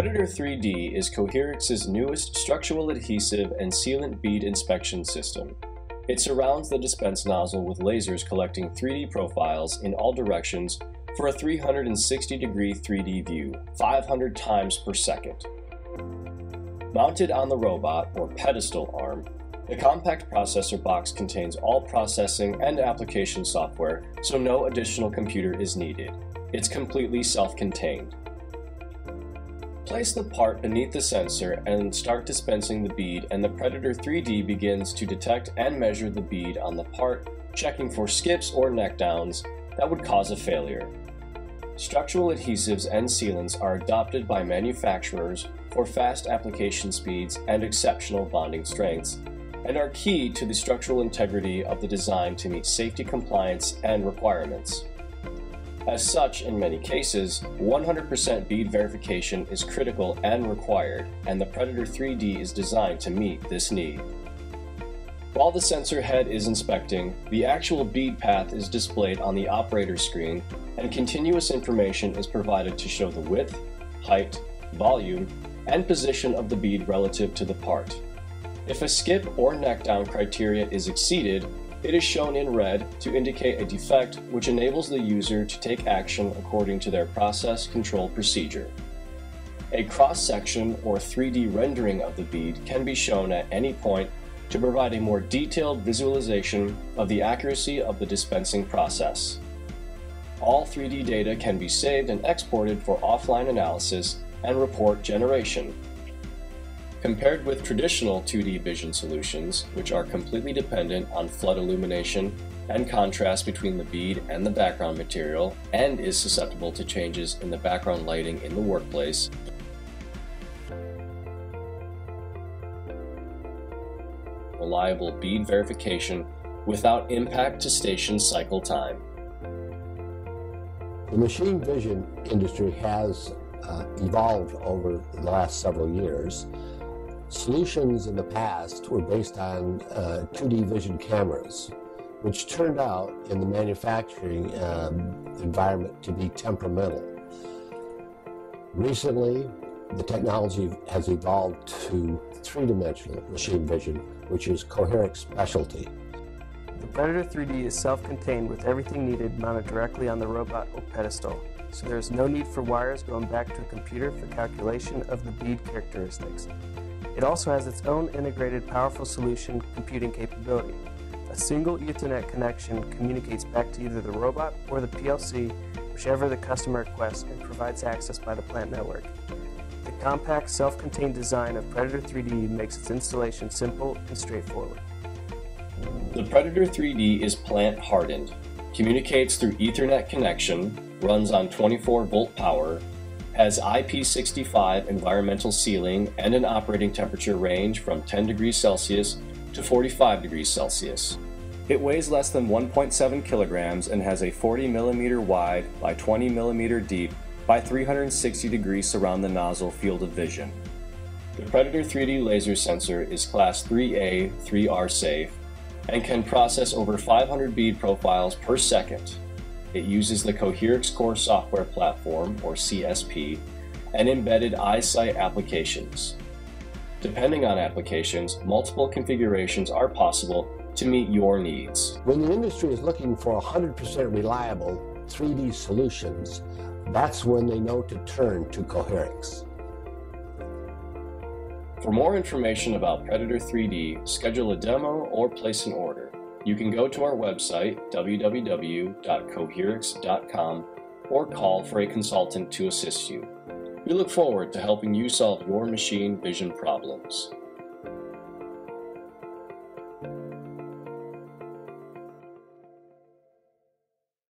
Predator 3D is Coherix's newest structural adhesive and sealant bead inspection system. It surrounds the dispense nozzle with lasers collecting 3D profiles in all directions for a 360 degree 3D view, 500 times per second. Mounted on the robot, or pedestal arm, the compact processor box contains all processing and application software, so no additional computer is needed. It's completely self-contained. Place the part beneath the sensor and start dispensing the bead and the Predator 3D begins to detect and measure the bead on the part, checking for skips or neckdowns that would cause a failure. Structural adhesives and sealants are adopted by manufacturers for fast application speeds and exceptional bonding strengths, and are key to the structural integrity of the design to meet safety compliance and requirements. As such, in many cases, 100% bead verification is critical and required, and the Predator 3D is designed to meet this need. While the sensor head is inspecting, the actual bead path is displayed on the operator screen, and continuous information is provided to show the width, height, volume, and position of the bead relative to the part. If a skip or neckdown criteria is exceeded, it is shown in red to indicate a defect which enables the user to take action according to their process control procedure. A cross-section or 3D rendering of the bead can be shown at any point to provide a more detailed visualization of the accuracy of the dispensing process. All 3D data can be saved and exported for offline analysis and report generation Compared with traditional 2D vision solutions, which are completely dependent on flood illumination and contrast between the bead and the background material, and is susceptible to changes in the background lighting in the workplace, reliable bead verification without impact to station cycle time. The machine vision industry has uh, evolved over the last several years. Solutions in the past were based on uh, 2D vision cameras, which turned out in the manufacturing um, environment to be temperamental. Recently, the technology has evolved to three-dimensional machine vision, which is Coherix specialty. The Predator 3D is self-contained with everything needed mounted directly on the robot or pedestal, so there is no need for wires going back to a computer for calculation of the bead characteristics. It also has its own integrated powerful solution computing capability. A single Ethernet connection communicates back to either the robot or the PLC, whichever the customer requests, and provides access by the plant network. The compact, self-contained design of Predator 3D makes its installation simple and straightforward. The Predator 3D is plant hardened, communicates through Ethernet connection, runs on 24 volt power, has IP65 environmental sealing and an operating temperature range from 10 degrees Celsius to 45 degrees Celsius. It weighs less than 1.7 kilograms and has a 40 millimeter wide by 20 millimeter deep by 360 degrees surround the nozzle field of vision. The Predator 3D laser sensor is class 3A 3R safe and can process over 500 bead profiles per second it uses the Coherix Core software platform, or CSP, and embedded EyeSight applications. Depending on applications, multiple configurations are possible to meet your needs. When the industry is looking for 100% reliable 3D solutions, that's when they know to turn to Coherix. For more information about Predator 3D, schedule a demo or place an order you can go to our website, www.coherix.com, or call for a consultant to assist you. We look forward to helping you solve your machine vision problems.